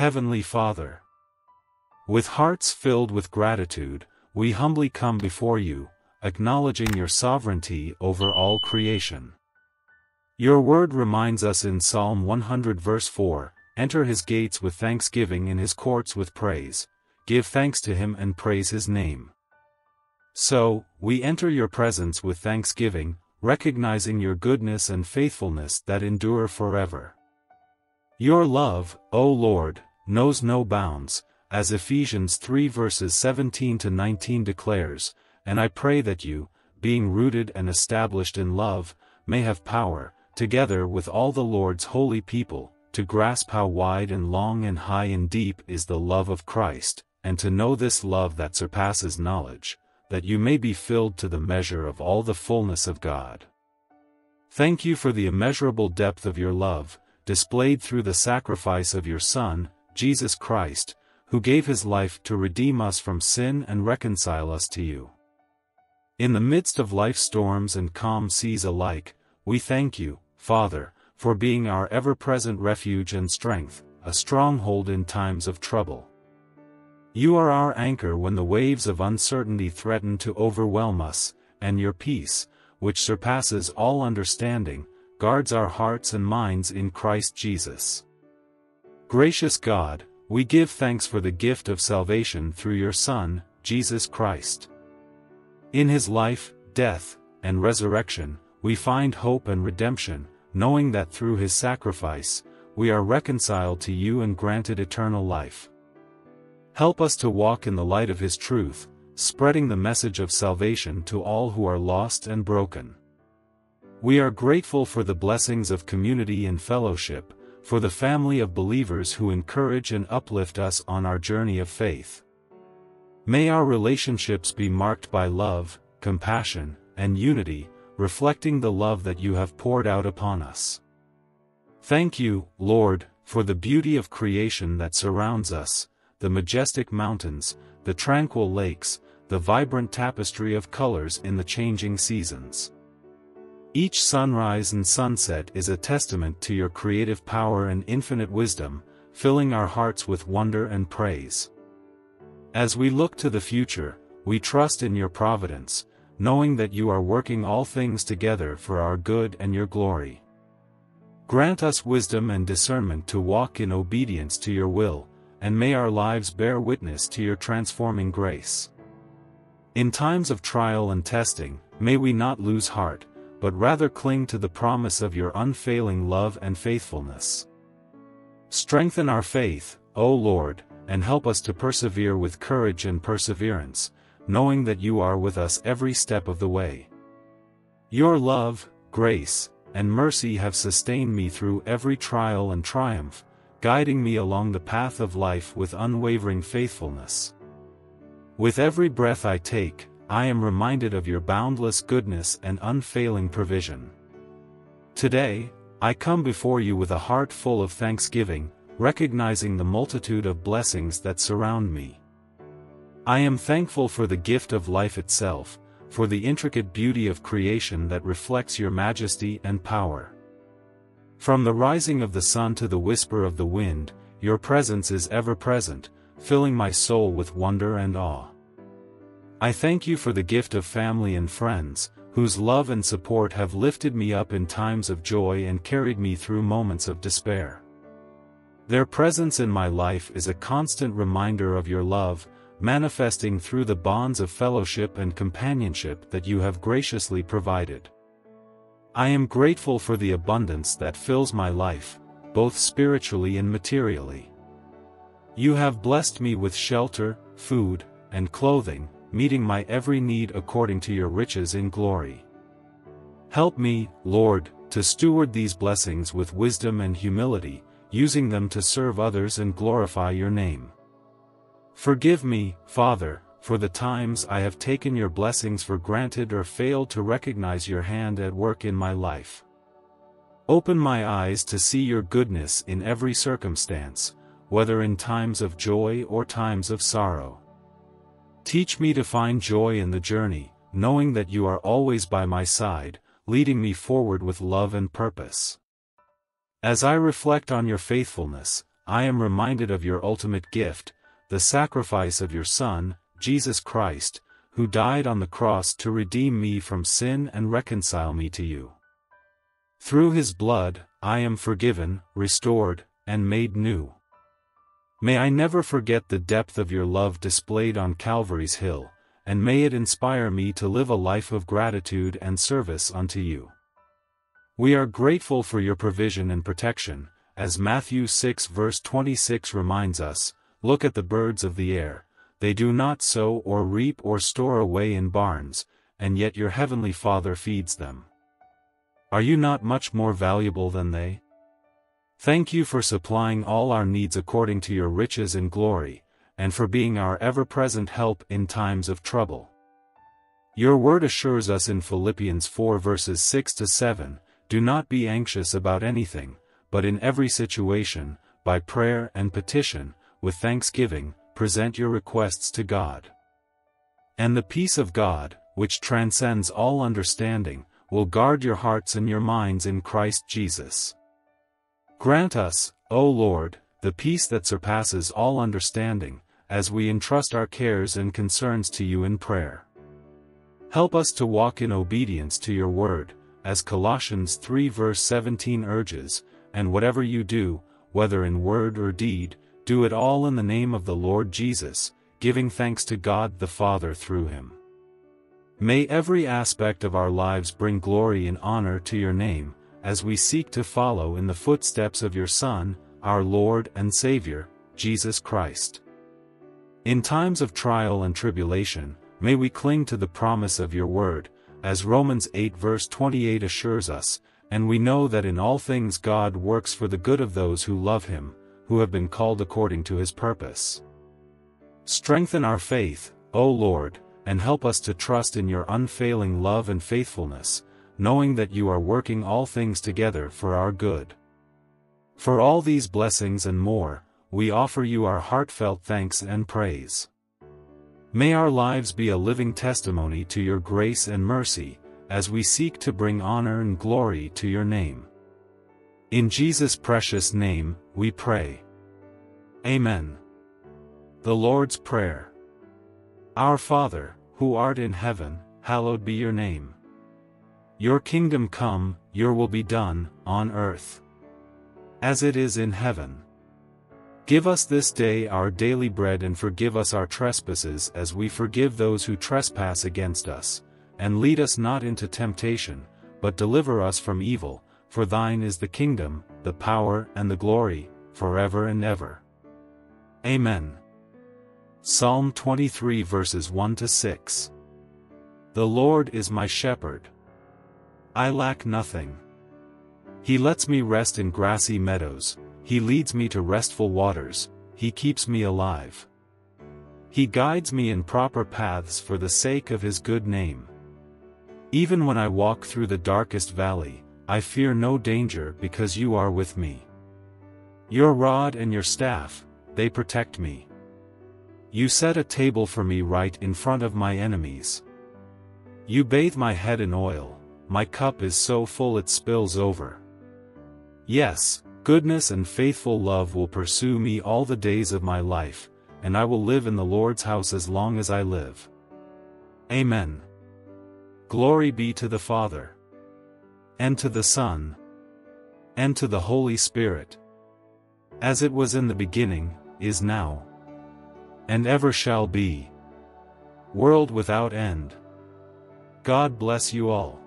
Heavenly Father. With hearts filled with gratitude, we humbly come before you, acknowledging your sovereignty over all creation. Your word reminds us in Psalm 100 verse 4, Enter his gates with thanksgiving and his courts with praise, give thanks to him and praise his name. So, we enter your presence with thanksgiving, recognizing your goodness and faithfulness that endure forever. Your love, O Lord, knows no bounds, as Ephesians 3 verses 17 to 19 declares, and I pray that you, being rooted and established in love, may have power, together with all the Lord's holy people, to grasp how wide and long and high and deep is the love of Christ, and to know this love that surpasses knowledge, that you may be filled to the measure of all the fullness of God. Thank you for the immeasurable depth of your love, displayed through the sacrifice of your Son, Jesus Christ, who gave his life to redeem us from sin and reconcile us to you. In the midst of life's storms and calm seas alike, we thank you, Father, for being our ever-present refuge and strength, a stronghold in times of trouble. You are our anchor when the waves of uncertainty threaten to overwhelm us, and your peace, which surpasses all understanding, guards our hearts and minds in Christ Jesus. Gracious God, we give thanks for the gift of salvation through your Son, Jesus Christ. In his life, death, and resurrection, we find hope and redemption, knowing that through his sacrifice, we are reconciled to you and granted eternal life. Help us to walk in the light of his truth, spreading the message of salvation to all who are lost and broken. We are grateful for the blessings of community and fellowship, for the family of believers who encourage and uplift us on our journey of faith. May our relationships be marked by love, compassion, and unity, reflecting the love that you have poured out upon us. Thank you, Lord, for the beauty of creation that surrounds us, the majestic mountains, the tranquil lakes, the vibrant tapestry of colors in the changing seasons. Each sunrise and sunset is a testament to your creative power and infinite wisdom, filling our hearts with wonder and praise. As we look to the future, we trust in your providence, knowing that you are working all things together for our good and your glory. Grant us wisdom and discernment to walk in obedience to your will, and may our lives bear witness to your transforming grace. In times of trial and testing, may we not lose heart, but rather cling to the promise of your unfailing love and faithfulness. Strengthen our faith, O Lord, and help us to persevere with courage and perseverance, knowing that you are with us every step of the way. Your love, grace, and mercy have sustained me through every trial and triumph, guiding me along the path of life with unwavering faithfulness. With every breath I take, I am reminded of your boundless goodness and unfailing provision. Today, I come before you with a heart full of thanksgiving, recognizing the multitude of blessings that surround me. I am thankful for the gift of life itself, for the intricate beauty of creation that reflects your majesty and power. From the rising of the sun to the whisper of the wind, your presence is ever present, filling my soul with wonder and awe. I thank you for the gift of family and friends, whose love and support have lifted me up in times of joy and carried me through moments of despair. Their presence in my life is a constant reminder of your love, manifesting through the bonds of fellowship and companionship that you have graciously provided. I am grateful for the abundance that fills my life, both spiritually and materially. You have blessed me with shelter, food, and clothing, meeting my every need according to your riches in glory. Help me, Lord, to steward these blessings with wisdom and humility, using them to serve others and glorify your name. Forgive me, Father, for the times I have taken your blessings for granted or failed to recognize your hand at work in my life. Open my eyes to see your goodness in every circumstance, whether in times of joy or times of sorrow. Teach me to find joy in the journey, knowing that you are always by my side, leading me forward with love and purpose. As I reflect on your faithfulness, I am reminded of your ultimate gift, the sacrifice of your Son, Jesus Christ, who died on the cross to redeem me from sin and reconcile me to you. Through his blood, I am forgiven, restored, and made new. May I never forget the depth of your love displayed on Calvary's hill, and may it inspire me to live a life of gratitude and service unto you. We are grateful for your provision and protection, as Matthew 6 verse 26 reminds us, Look at the birds of the air, they do not sow or reap or store away in barns, and yet your heavenly Father feeds them. Are you not much more valuable than they? Thank you for supplying all our needs according to your riches and glory, and for being our ever-present help in times of trouble. Your word assures us in Philippians 4 verses 6 to 7, Do not be anxious about anything, but in every situation, by prayer and petition, with thanksgiving, present your requests to God. And the peace of God, which transcends all understanding, will guard your hearts and your minds in Christ Jesus. Grant us, O Lord, the peace that surpasses all understanding, as we entrust our cares and concerns to you in prayer. Help us to walk in obedience to your word, as Colossians 3 verse 17 urges, and whatever you do, whether in word or deed, do it all in the name of the Lord Jesus, giving thanks to God the Father through him. May every aspect of our lives bring glory and honor to your name, as we seek to follow in the footsteps of your Son, our Lord and Savior, Jesus Christ. In times of trial and tribulation, may we cling to the promise of your word, as Romans 8 verse 28 assures us, and we know that in all things God works for the good of those who love him, who have been called according to his purpose. Strengthen our faith, O Lord, and help us to trust in your unfailing love and faithfulness, knowing that you are working all things together for our good. For all these blessings and more, we offer you our heartfelt thanks and praise. May our lives be a living testimony to your grace and mercy, as we seek to bring honor and glory to your name. In Jesus' precious name, we pray. Amen. The Lord's Prayer. Our Father, who art in heaven, hallowed be your name. Your kingdom come, your will be done, on earth. As it is in heaven. Give us this day our daily bread and forgive us our trespasses as we forgive those who trespass against us, and lead us not into temptation, but deliver us from evil, for thine is the kingdom, the power and the glory, forever and ever. Amen. Psalm 23 verses 1 to 6. The Lord is my shepherd. I lack nothing. He lets me rest in grassy meadows, he leads me to restful waters, he keeps me alive. He guides me in proper paths for the sake of his good name. Even when I walk through the darkest valley, I fear no danger because you are with me. Your rod and your staff, they protect me. You set a table for me right in front of my enemies. You bathe my head in oil, my cup is so full it spills over. Yes, goodness and faithful love will pursue me all the days of my life, and I will live in the Lord's house as long as I live. Amen. Glory be to the Father and to the Son, and to the Holy Spirit. As it was in the beginning, is now, and ever shall be. World without end. God bless you all.